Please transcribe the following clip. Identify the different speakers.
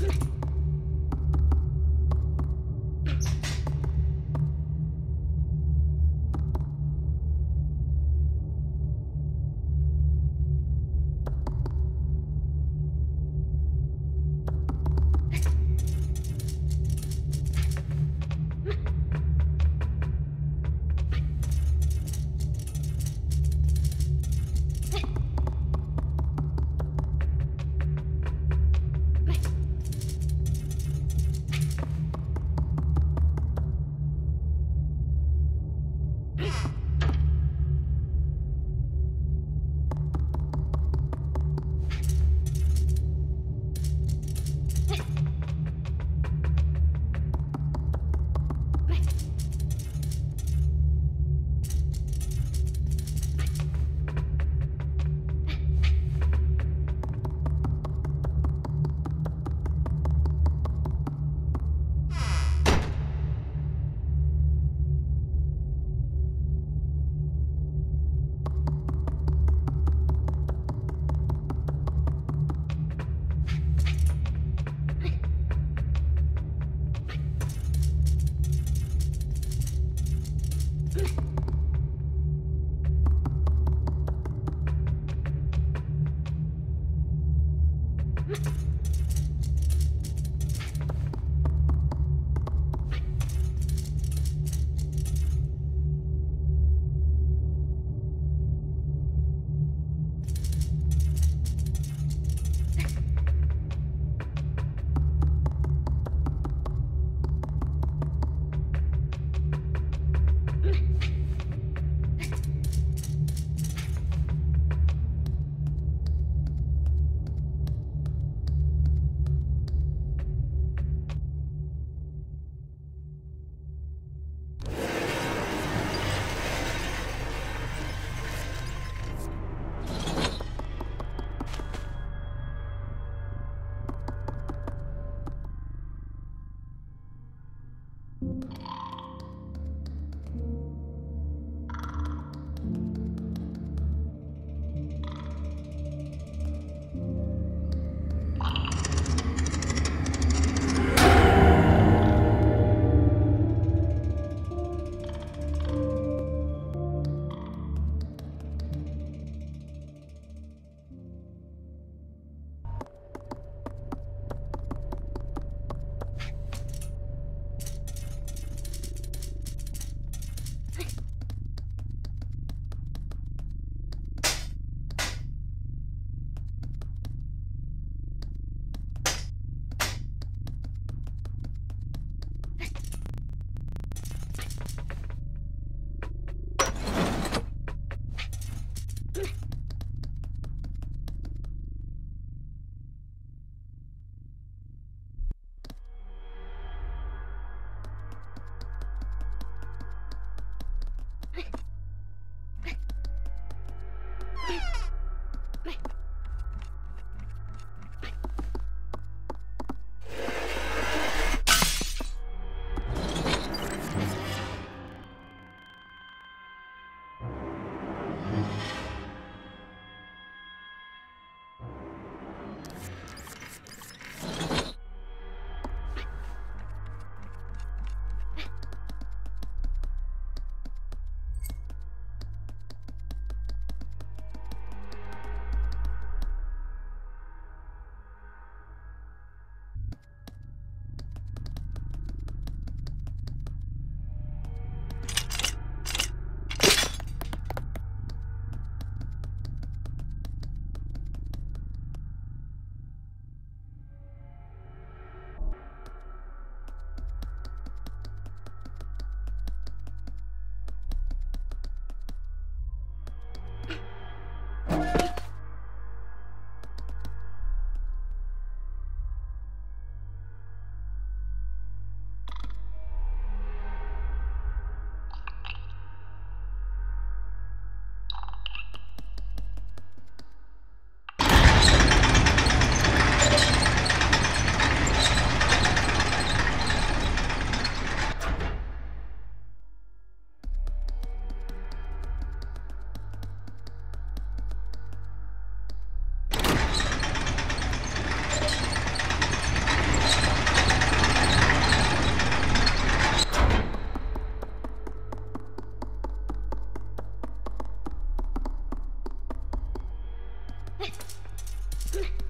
Speaker 1: Thank you. はい。